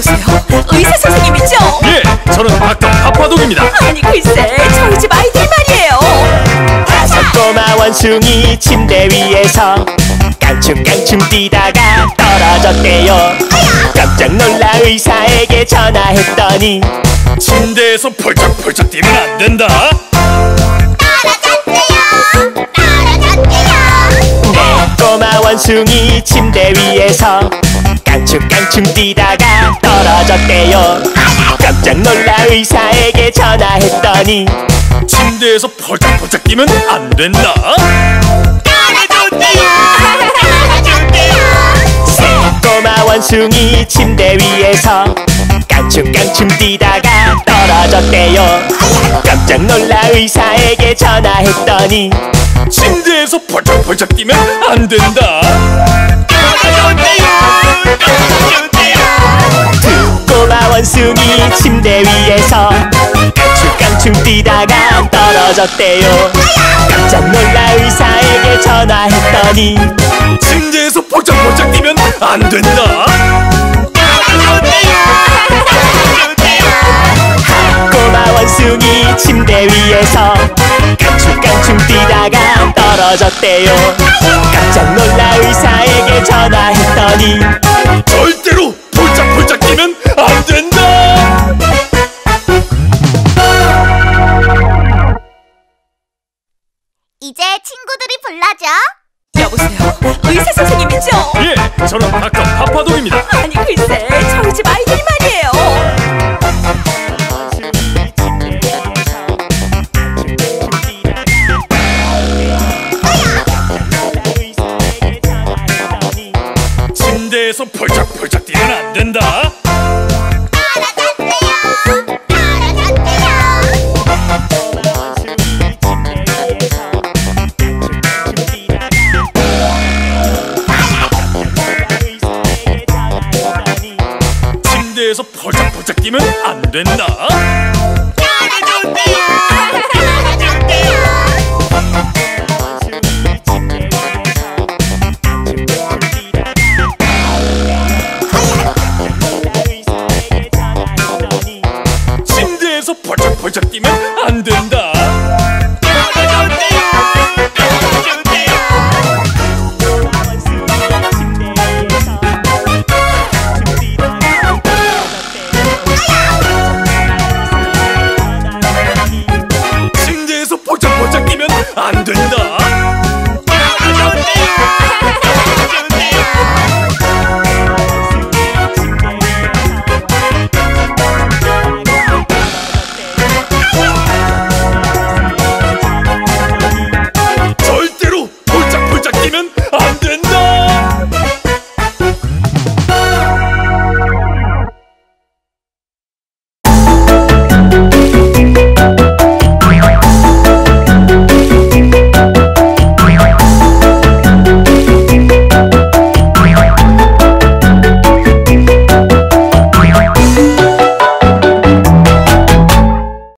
여보세요? 의사 선생님이죠? 예, 저는 박덕 파파독입니다 아니 글쎄 저희 집 아이들 말이에요. 다섯 꼬마 원숭이 침대 위에서 깡춤깡춤 뛰다가 떨어졌대요. 깜짝 놀라 의사에게 전화했더니 침대에서 펄쩍펄쩍 뛰면 안 된다. 떨어졌대요. 떨어졌대요. 네, 꼬마 원숭이 침대 위에서 깡춤깡춤 뛰다가 떨어졌대요 깜짝 놀라 의사에게 전화했더니 침대에서 펄쩍펄쩍 뛰면 안 된다. 새 꼬마 원숭이 침대 위에서 깡충깡충 뛰다가 떨어졌대요 깜짝 놀라 의사에게 전화했더니 침대에서 펄쩍펄쩍 뛰면 안 된다. 이 침대 위에서 깡충깡충 뛰다가 떨어졌대요. 깜짝 놀라 의사에게 전화했더니 침대에서 펄쩍펄쩍 뛰면 안 된다. 꼬마 원숭이 침대 위에서 깡충깡충 뛰다가 떨어졌대요. 깜짝 놀라 의사에게 전화했더니 불러줘. 여보세요 의사 선생님이죠? 예, 저는 닥터 파파동입니다. 아니 글쎄 저희 집 아이들 말이에요 침대에서 펄쩍펄쩍 뛰면 안 된다. 펄쩍펄쩍 뛰면 안 된다. 침대에서 펄쩍펄쩍 뛰면. 안 된다.